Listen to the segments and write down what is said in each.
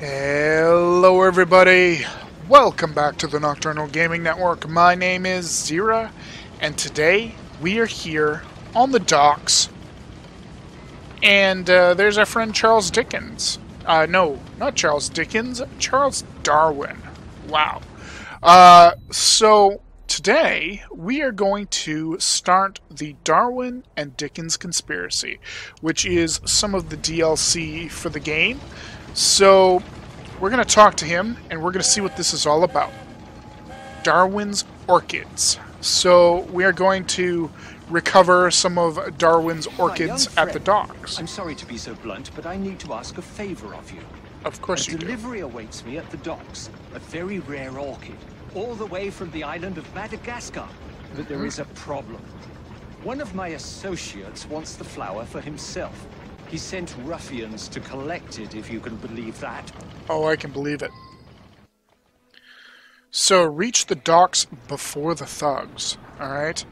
Hello, everybody. Welcome back to the Nocturnal Gaming Network. My name is Xeriua, and today we are here on the docks. And uh, there's our friend Charles Dickens. Uh, no, not Charles Dickens, Charles Darwin. Wow. Uh, so today we are going to start the Darwin and Dickens conspiracy, which is some of the DLC for the game. So, we're going to talk to him, and we're going to see what this is all about. Darwin's Orchids. So, we are going to recover some of Darwin's orchids at the docks. I'm sorry to be so blunt, but I need to ask a favor of you. Of course a you do. delivery awaits me at the docks. A very rare orchid, all the way from the island of Madagascar. But there hmm? is a problem. One of my associates wants the flower for himself. He sent ruffians to collect it, if you can believe that. Oh, I can believe it. So, reach the docks before the thugs, alright?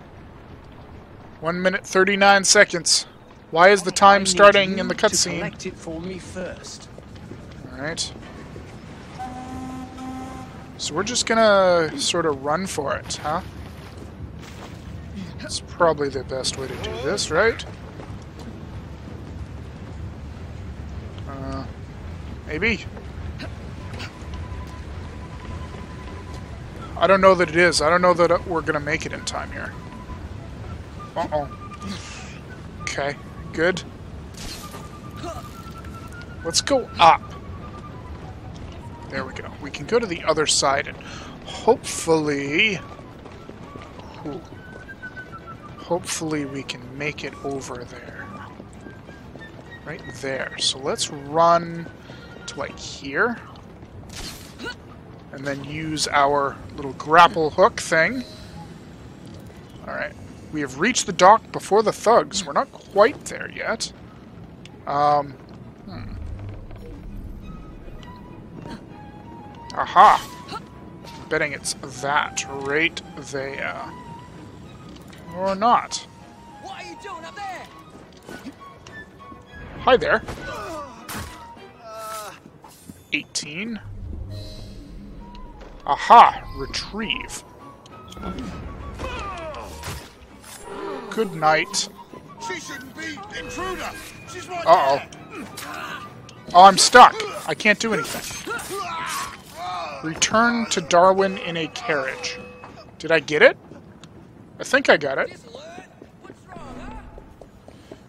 1 minute 39 seconds. Why is the time starting in the cutscene? collect it for me first. Alright. So we're just gonna sort of run for it, huh? It's probably the best way to do this, right? Uh, maybe. I don't know that it is. I don't know that we're gonna make it in time here. Uh-oh. Okay, good. Let's go up. There we go. We can go to the other side and hopefully... Ooh. hopefully we can make it over there. Right there. So let's run to like here. And then use our little grapple hook thing. Alright. We have reached the dock before the thugs. We're not quite there yet. Um, hmm. Aha! Betting it's that right there. Or not. What are you doing up there? Hi there. 18. Aha! Retrieve. Good night. She shouldn't be intruder. She's right Uh-oh. Oh, I'm stuck. I can't do anything. Return to Darwin in a carriage. Did I get it? I think I got it.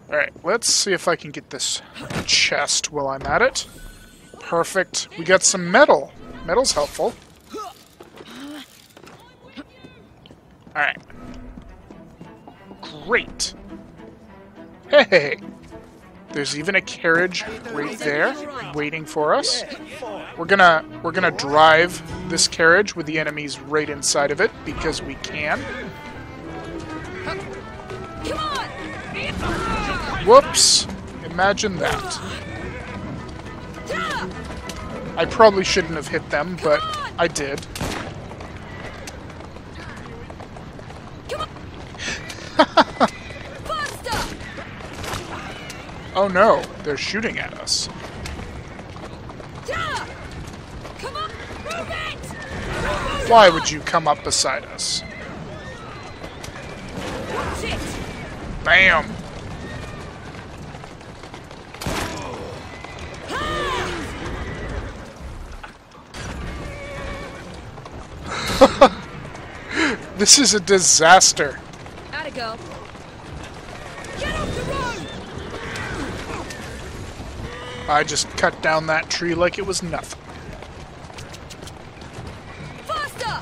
Alright, let's see if I can get this chest while I'm at it. Perfect. We got some metal. Metal's helpful. Alright. Great. Hey! There's even a carriage right there waiting for us. We're gonna we're gonna drive this carriage with the enemies right inside of it because we can. Come on! Whoops! Imagine that. I probably shouldn't have hit them, but I did. Oh no, they're shooting at us. Why would you come up beside us? Bam! This is a disaster. Gotta go. Get off the road! I just cut down that tree like it was nothing. Faster!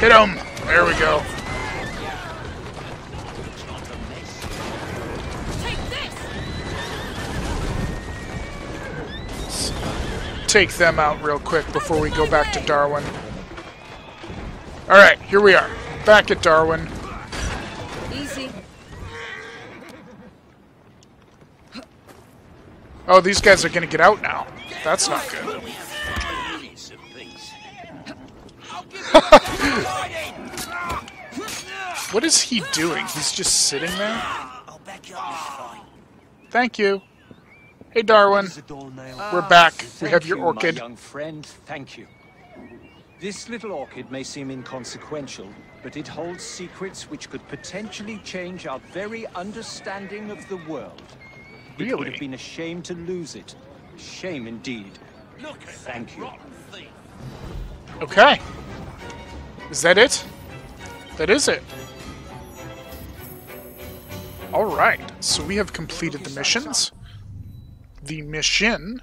Hit him! There we go. Take! Take them out real quick before we go back to Darwin. Alright, here we are. Back at Darwin. Easy. Oh, these guys are gonna get out now. That's not good. What is he doing? He's just sitting there? I'll back you up this. Thank you. Hey, Darwin. Is a dull nail. We're back. We have your you, orchid. My young friend, thank you. This little orchid may seem inconsequential, but it holds secrets which could potentially change our very understanding of the world. It would have been a shame to lose it. Shame indeed. Look at Thank that you. thief. Okay. Is that it? That is it. Alright, so we have completed the missions. The mission.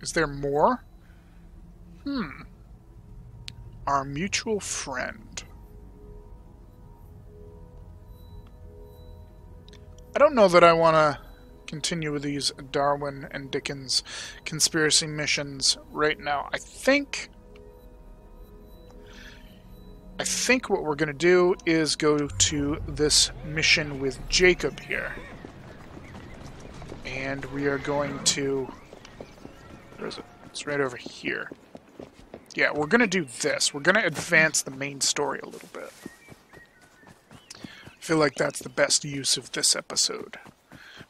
Is there more? Hmm. Our mutual friend. I don't know that I want to continue with these Darwin and Dickens conspiracy missions right now. I think I think what we're going to do is go to this mission with Jacob here. And we are going to. Where is it? It's right over here. Yeah, we're going to do this. We're going to advance the main story a little bit. I feel like that's the best use of this episode.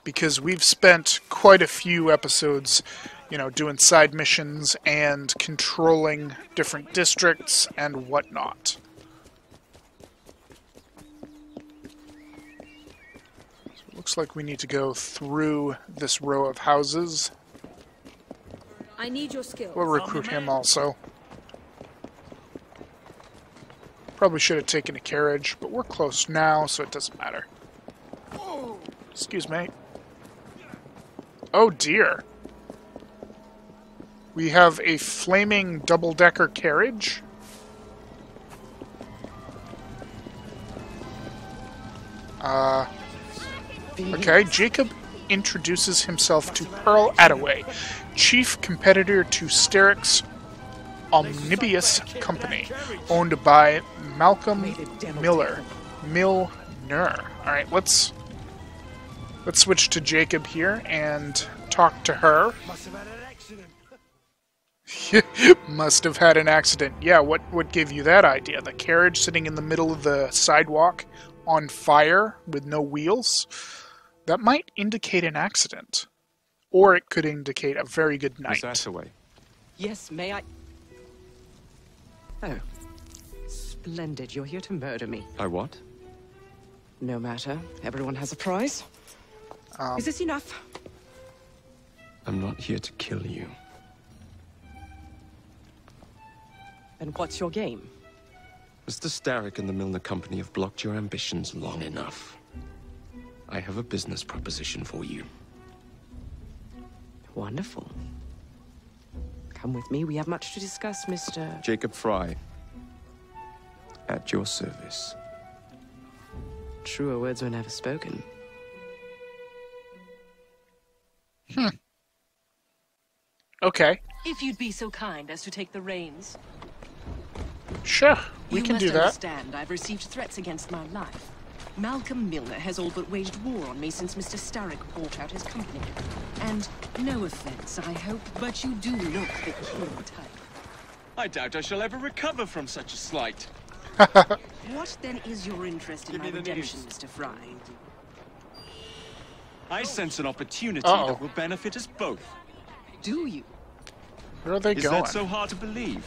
Because we've spent quite a few episodes, you know, doing side missions and controlling different districts and whatnot. Looks like we need to go through this row of houses. I need your skills. We'll recruit him also. Probably should have taken a carriage, but we're close now, so it doesn't matter. Excuse me. Oh dear. We have a flaming double-decker carriage. Uh, Okay, Jacob introduces himself to Pearl Attaway, chief competitor to Starrick's Omnibus Company, owned by Malcolm Miller. Milner. Alright, let's let's switch to Jacob here and talk to her. Must have had an accident. Must have had an accident. Yeah, what what gave you that idea? The carriage sitting in the middle of the sidewalk on fire with no wheels? That might indicate an accident. Or it could indicate a very good night. Miss Attaway, Yes, may I? Oh. Splendid. You're here to murder me. I what? No matter. Everyone has a price. Um, Is this enough? I'm not here to kill you. And what's your game? Mr. Starrick and the Milner Company have blocked your ambitions long enough. I have a business proposition for you. Wonderful. Come with me. We have much to discuss, Mr. Jacob Frye. At your service. Truer words were never spoken. Hmm. Okay, If you'd be so kind as to take the reins. sure, we you can must do that. understand I've received threats against my life. Malcolm Milner has all but waged war on me since Mr. Starrick bought out his company. And no offense, I hope, but you do look the killing type. I doubt I shall ever recover from such a slight. What then is your interest in Give my redemption, news. Mr. Frye? I sense an opportunity Uh-oh. that will benefit us both. Do you? Where are they Is going? that so hard to believe?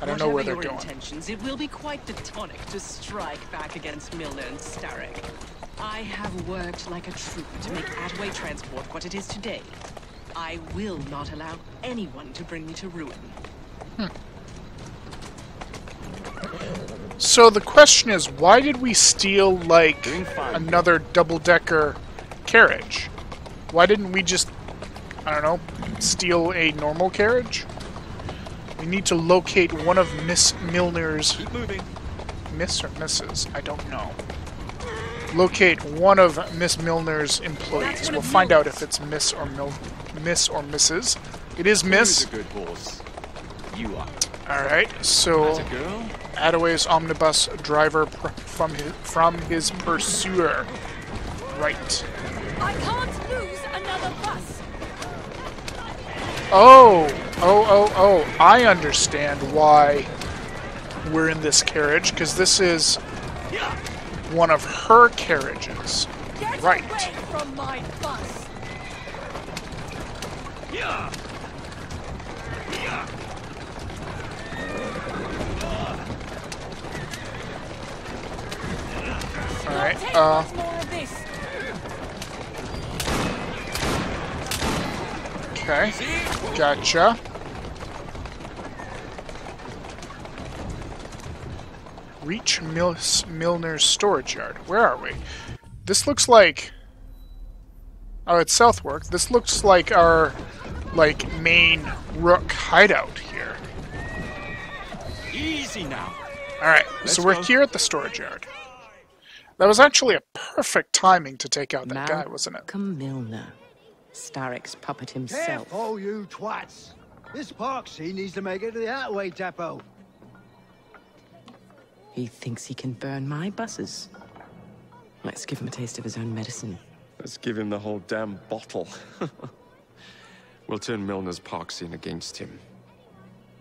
I don't know where Whatever they're your going. intentions, it will be quite the tonic to strike back against Milner and Starrick. I have worked like a troop to make Attaway Transport what it is today. I will not allow anyone to bring me to ruin. So the question is, why did we steal like another double-decker carriage? Why didn't we just, I don't know, steal a normal carriage? We need to locate one of Miss Milner's Keep moving. Miss or Mrs. I don't know. Locate one of Miss Milner's employees. We'll of find out if it's Miss or Mil, Miss or Mrs. It is Who's Miss. a good horse? You are. All right. So As? Attaway's omnibus driver pr- from his from his pursuer. Right. I can't lose another bus. Oh, oh, oh, oh! I understand why we're in this carriage because this is one of her carriages. Get Right. away from my bus. Alright, uh... Okay, gotcha. Reach Mil Milner's storage yard. Where are we? This looks like... Oh, it's Southwark. This looks like our, like, main Rook hideout here. Easy now. Alright, so we're go. here at the storage yard. That was actually a perfect timing to take out that Malcolm guy, wasn't it? Milner. Starrick's puppet himself. Careful, you twats! This Parksy needs to make it to the Attaway depot. He thinks he can burn my buses. Let's give him a taste of his own medicine. Let's give him the whole damn bottle. we'll turn Milner's park scene against him.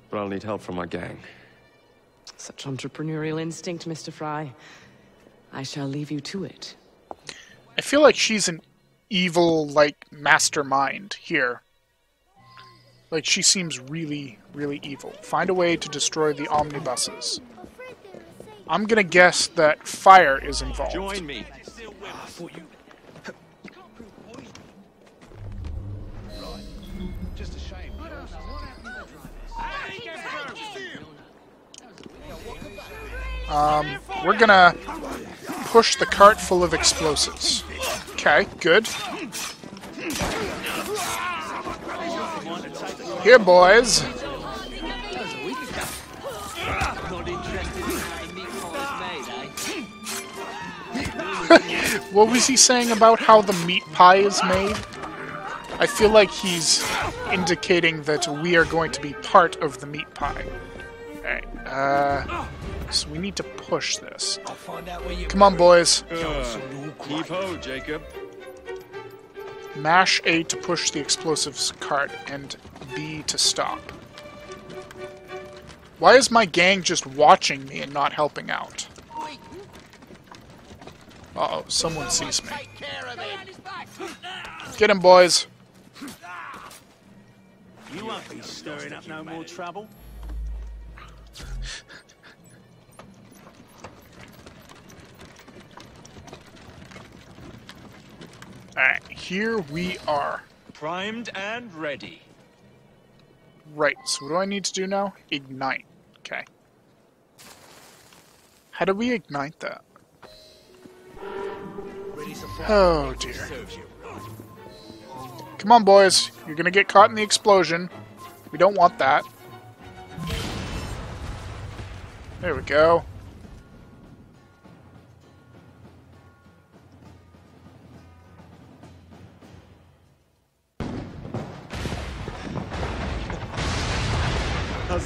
But I'll need help from my gang. Such entrepreneurial instinct, Mr. Frye. I shall leave you to it. I feel like she's an evil, like, mastermind here. Like, she seems really, really evil. Find a way to destroy the omnibuses. I'm gonna guess that fire is involved. Join me. Um, we're gonna push the cart full of explosives. Okay, good. Here, boys. what was he saying about how the meat pie is made? I feel like he's indicating that we are going to be part of the meat pie. Alright, uh... So we need to push this. I'll find out where you Come on, boys. Uh, heave ho, Jacob. Mash A to push the explosives cart, and B to stop. Why is my gang just watching me and not helping out? Uh oh someone sees me. Get him, boys. You won't be stirring up no more trouble. Alright, here we are. Primed and ready. Right, so what do I need to do now? Ignite. Okay. How do we ignite that? Oh dear. Come on, boys. You're gonna get caught in the explosion. We don't want that. There we go.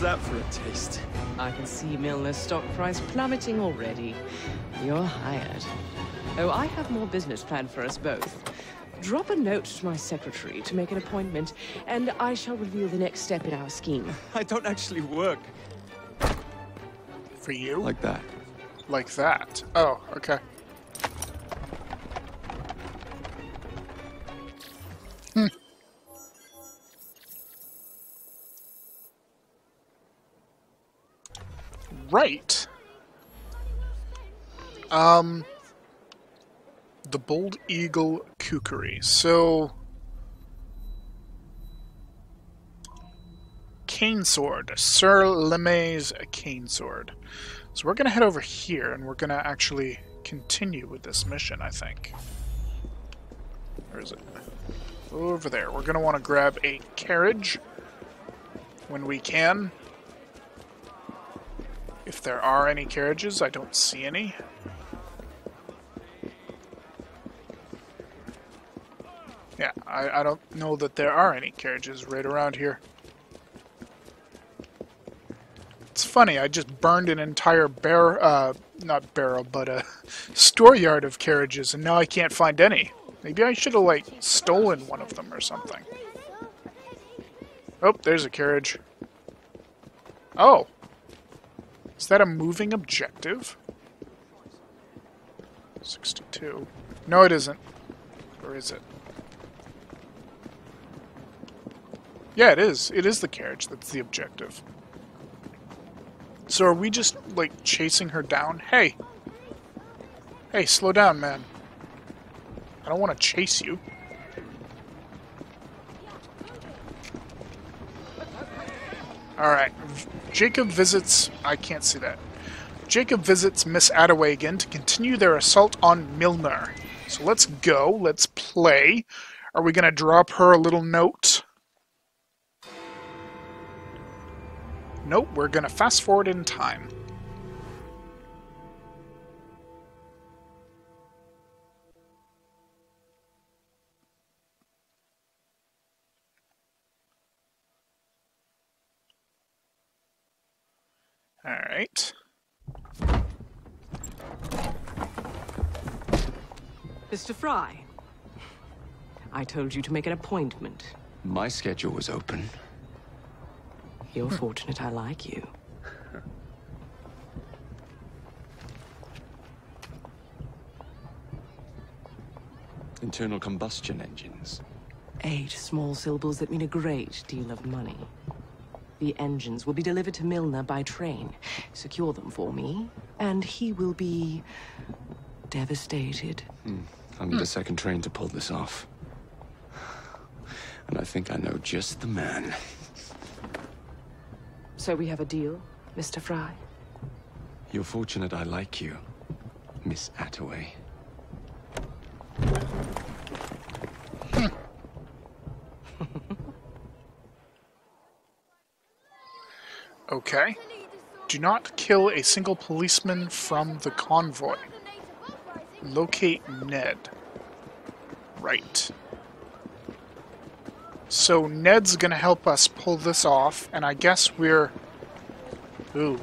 How's that for a taste? I can see Milner's stock price plummeting already. You're hired. Oh, I have more business planned for us both. Drop a note to my secretary to make an appointment, and I shall reveal the next step in our scheme. I don't actually work. For you? Like that. Like that. Oh, okay. Right. Um, the Bold Eagle Kukri. So, cane sword, Sir Lemay's cane sword. So we're gonna head over here, and we're gonna actually continue with this mission. I think. Where is it? Over there. We're gonna want to grab a carriage when we can. If there are any carriages, I don't see any. Yeah, I, I don't know that there are any carriages right around here. It's funny, I just burned an entire bear, uh, not barrel, but a store yard of carriages, and now I can't find any. Maybe I should have, like, stolen one of them or something. Oh, there's a carriage. Oh, is that a moving objective? 62. No, it isn't. Or is it? Yeah, it is. It is the carriage that's the objective. So are we just, like, chasing her down? Hey! Hey, slow down, man. I don't want to chase you. Alright. Jacob visits... I can't see that. Jacob visits Miss Attaway again to continue their assault on Milner. So let's go. Let's play. Are we going to drop her a little note? Nope, we're going to fast forward in time. Alright. Mr. Frye, I told you to make an appointment. My schedule was open. You're fortunate I like you. Internal combustion engines. Eight small syllables that mean a great deal of money. The engines will be delivered to Milner by train. Secure them for me, and he will be devastated. Hmm. I need a second train to pull this off. And I think I know just the man. So we have a deal, Mr. Frye? You're fortunate I like you, Miss Attaway. Okay. Do not kill a single policeman from the convoy. Locate Ned. Right. So Ned's gonna help us pull this off, and I guess we're... Ooh.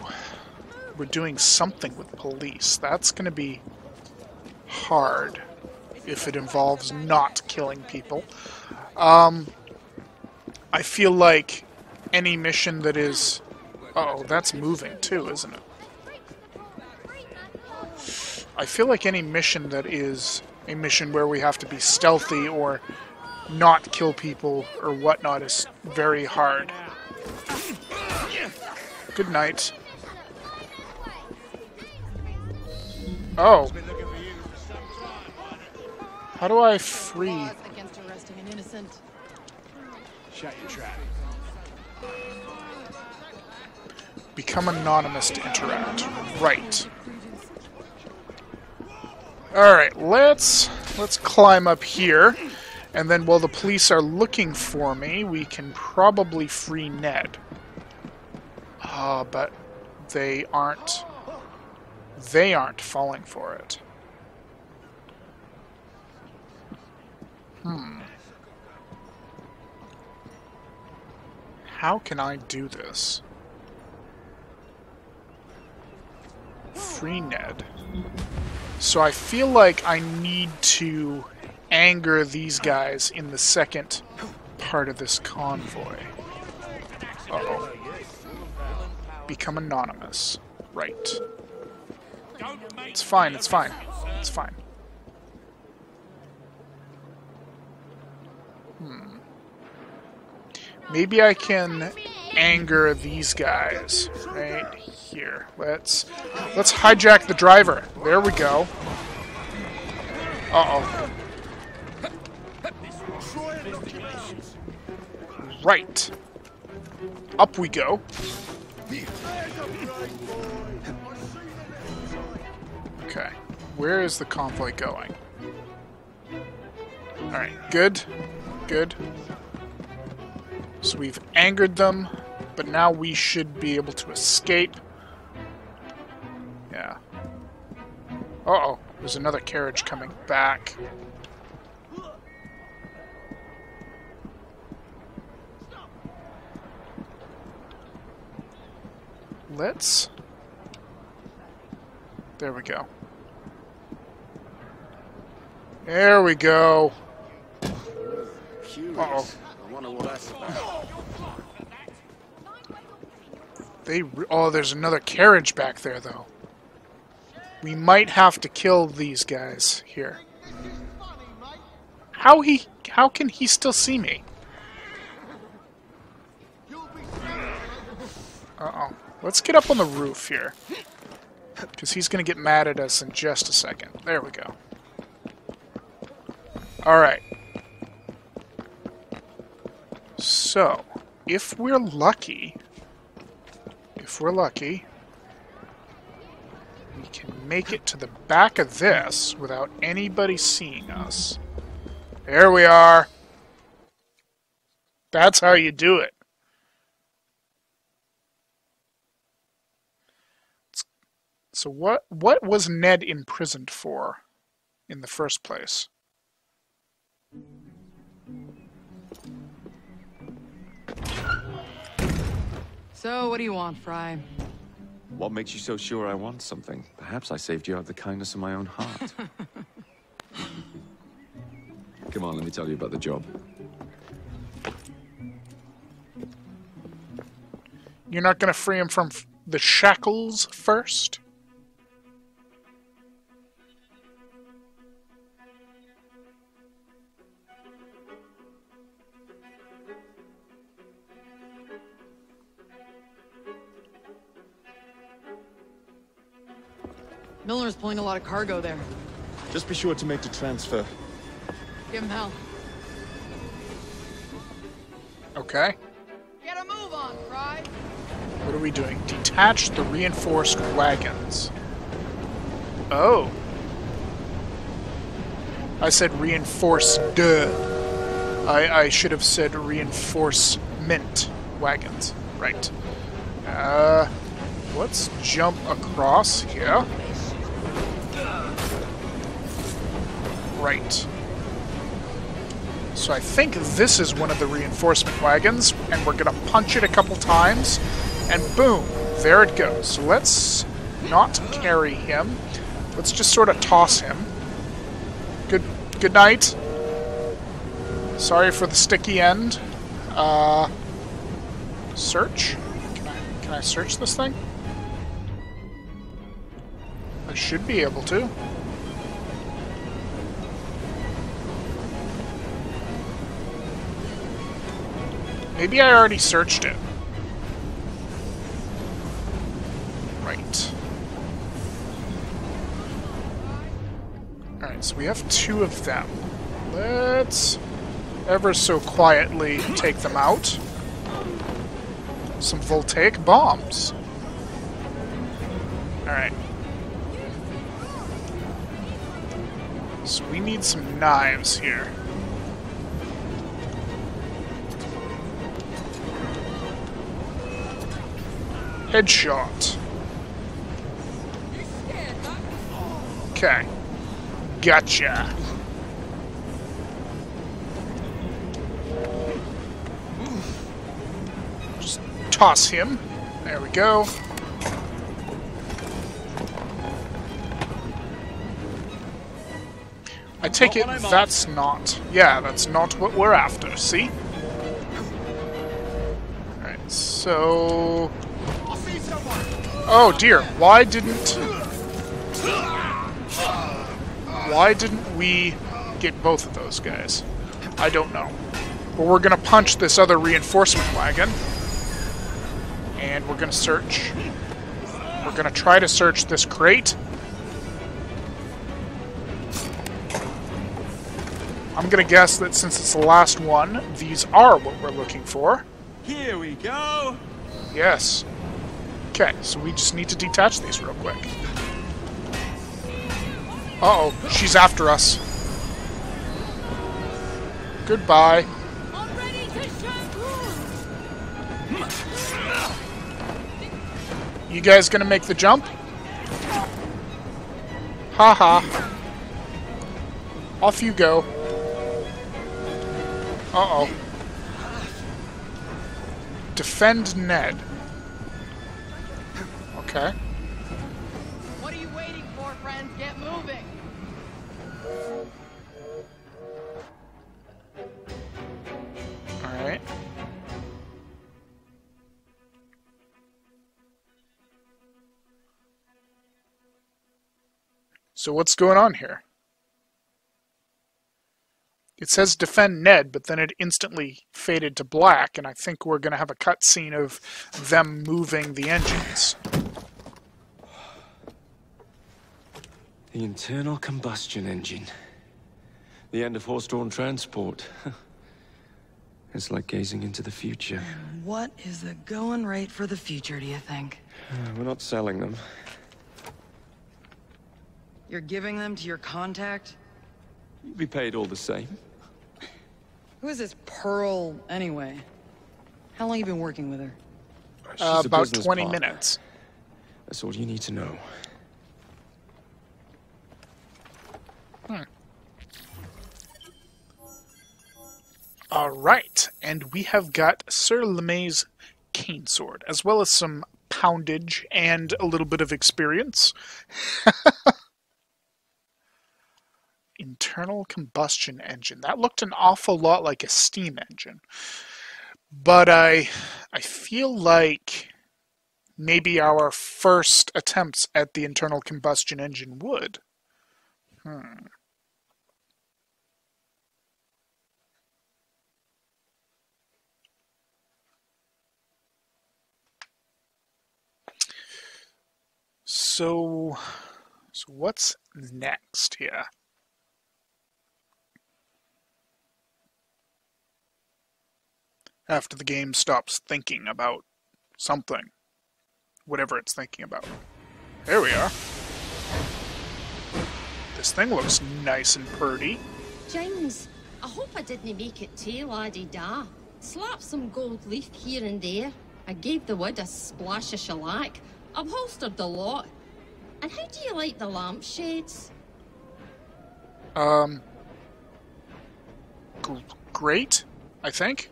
We're doing something with police. That's gonna be hard if it involves not killing people. Um, I feel like any mission that is... Uh oh that's moving too, isn't it? I feel like any mission that is a mission where we have to be stealthy or not kill people or whatnot is very hard. Good night. Oh. How do I free? against arresting an innocent. Shut your trap. Become anonymous to interact. Right. Alright, let's let's climb up here. And then while the police are looking for me, we can probably free Ned. Ah, but they aren't they aren't falling for it. Hmm. How can I do this? Free Ned. So I feel like I need to anger these guys in the second part of this convoy. Uh-oh. Become anonymous. Right. It's fine, it's fine. It's fine. Hmm. Maybe I can anger these guys right here. Let's let's hijack the driver. There we go. Uh-oh. Right. Up we go. Okay. Where is the convoy going? Alright, good. Good. So we've angered them, but now we should be able to escape. Yeah. Uh-oh. There's another carriage coming back. Let's... There we go. There we go. Uh-oh. They oh, there's another carriage back there though. We might have to kill these guys here. How he how can he still see me? Uh-oh. Let's get up on the roof here. Because he's going to get mad at us in just a second. There we go. Alright. So, if we're lucky, if we're lucky, we can make it to the back of this without anybody seeing us. There we are. That's how you do it. So what what was Ned imprisoned for in the first place? So, what do you want, Frye? What makes you so sure I want something? Perhaps I saved you out of the kindness of my own heart. Come on, let me tell you about the job. You're not going to free him from the shackles first? Milner's pulling a lot of cargo there. Just be sure to make the transfer. Give him hell. Okay. Get a move on, Frye! What are we doing? Detach the reinforced wagons. Oh. I said reinforced. I, I should have said reinforcement wagons. Right. Uh, let's jump across here. Right. So I think this is one of the reinforcement wagons, and we're gonna punch it a couple times, and boom, there it goes. So let's not carry him. Let's just sort of toss him. Good good night. Sorry for the sticky end. Uh search? Can I can I search this thing? I should be able to. Maybe I already searched it. Right. Alright, so we have two of them. Let's ever so quietly take them out. Some voltaic bombs. Alright. So we need some knives here. Headshot. Okay. Gotcha. Just toss him. There we go. I take it that's not... Yeah, that's not what we're after, see? Alright, so... Oh dear, why didn't... Why didn't we get both of those guys? I don't know. But we're gonna punch this other reinforcement wagon. And we're gonna search. We're gonna try to search this crate. I'm gonna guess that since it's the last one, these are what we're looking for. Here we go. Yes. Okay, so we just need to detach these real quick. Uh-oh, she's after us. Goodbye. You guys gonna make the jump? Haha. -ha. Off you go. Uh-oh. Defend Ned. Okay. What are you waiting for, friends? Get moving! Alright. So what's going on here? It says defend Ned, but then it instantly faded to black, and I think we're going to have a cutscene of them moving the engines. The internal combustion engine. The end of horse-drawn transport. it's like gazing into the future. What is the going rate for the future, do you think? Uh, we're not selling them. You're giving them to your contact? You'll be paid all the same. Who is this Pearl, anyway? How long you been working with her? Uh, about 20 partner. minutes. That's all you need to know. All right, and we have got Sir LeMay's cane sword, as well as some poundage and a little bit of experience. Internal combustion engine. That looked an awful lot like a steam engine. But I I feel like maybe our first attempts at the internal combustion engine would. Hmm. So, so what's next here? After the game stops thinking about something, whatever it's thinking about. There we are. This thing looks nice and purty. James, I hope I didn't make it too laddie da. Slap some gold leaf here and there. I gave the wood a splash of shellac. Upholstered the lot. And how do you like the lampshades? Um, great, I think.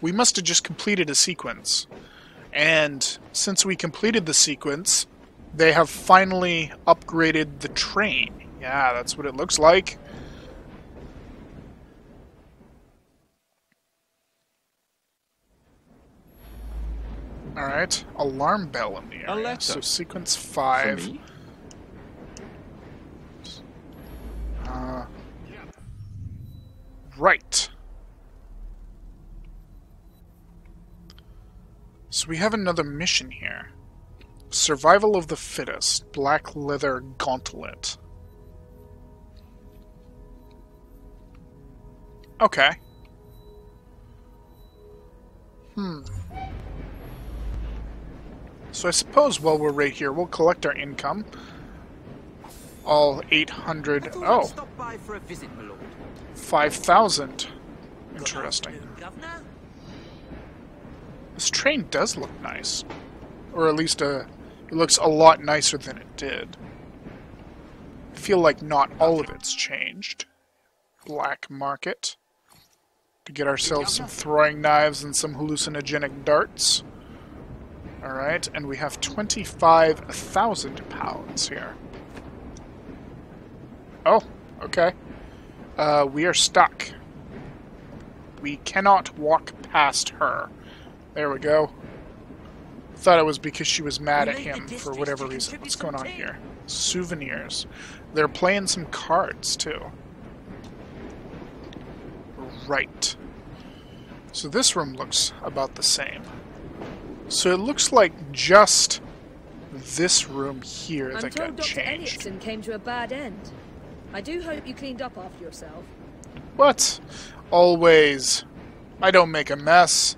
We must have just completed a sequence. And since we completed the sequence, they have finally upgraded the train. Yeah, that's what it looks like. Alright, alarm bell in the area. letter. So sequence five. Uh, right. So we have another mission here. Survival of the fittest. Black leather gauntlet. Okay. Hmm. So I suppose while we're right here, we'll collect our income. All 800. Oh, Stop by for a visit, my lord. 5,000. Interesting. This train does look nice. Or at least uh, it looks a lot nicer than it did. I feel like not all of it's changed. Black market. To get ourselves some throwing knives and some hallucinogenic darts. Alright, and we have 25,000 pounds here. Oh, okay. Uh, we are stuck. We cannot walk past her. There we go. Thought it was because she was mad at him for whatever reason. What's going on here? Souvenirs. They're playing some cards, too. Right. So this room looks about the same. So it looks like just this room here I'm that told got Dr. changed. Elliotson came to a bad end. I do hope you cleaned up after yourself. What? Always. I don't make a mess.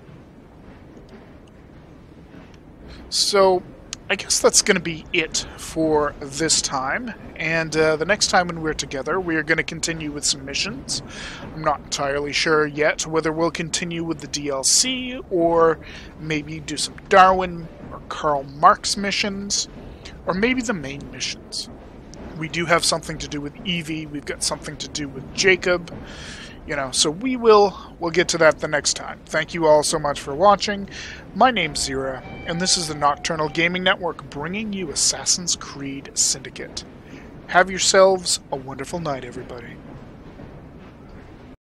So, I guess that's going to be it for this time. And uh, the next time when we're together, we are going to continue with some missions. I'm not entirely sure yet whether we'll continue with the DLC or maybe do some Darwin or Karl Marx missions or maybe the main missions. We do have something to do with Evie, we've got something to do with Jacob you know so we will we'll get to that the next time. Thank you all so much for watching. My name's Xeriua and this is the nocturnal gaming network bringing you assassin's creed syndicate. Have yourselves a wonderful night everybody